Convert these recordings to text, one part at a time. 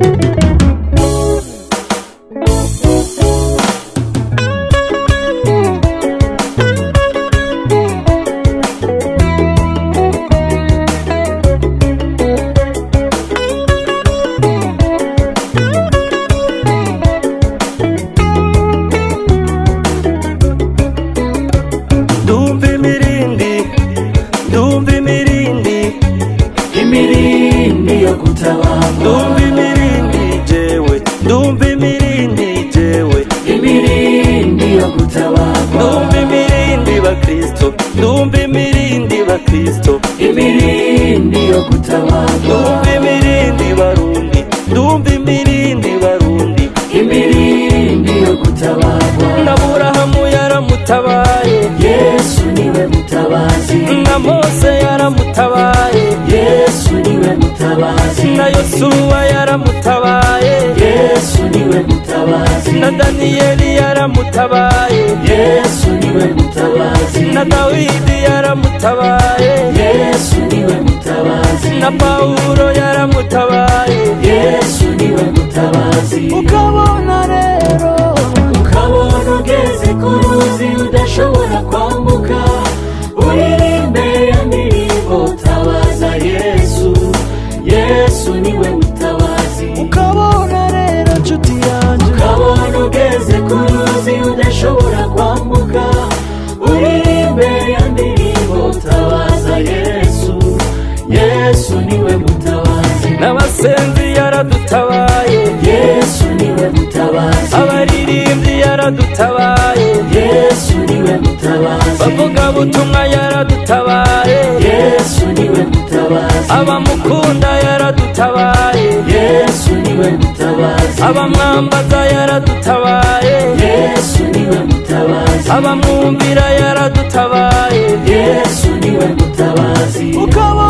thank you imirindi yo gutabarwa ndumva imirindi barundi ndumva imirindi barundi imirindi yo gutabarwa ndaburahamu yaramutabaye yesu niwe mutabazi na mose yaramutabaye yesu niwe mutabazi na yosuwa yaramutabaye yesu niwe mutabazi na daniyeli yaramutabaye yesu niwe mutabazi na dawidi yaramutabaye na pawuro yaramutabaye yesu niwe mutabazi ukabona rero ukabona ugeze ku ruzi udashobora kwambuka uri ya mirimo tabaza yesu yesu niwe mutabazi abasenzi yaradutabaye yesu niwe mutabazi abaririmbyi yaradutabaye yesu niwe mutabazi bavuga butumwa yaradutabaye yesu niwe mutabazi abamukunda yaradutabaye yesu niwe mutabazi abamwambaza yaradutabaye yesu niwe mutabazi abamwumvira yaradutabaye yesu niwe mutabazi ukaba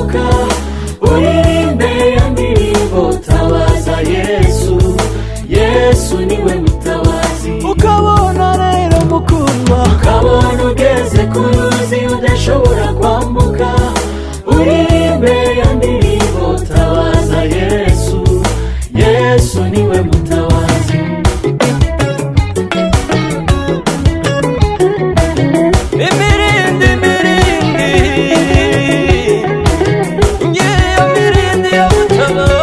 boca Hello.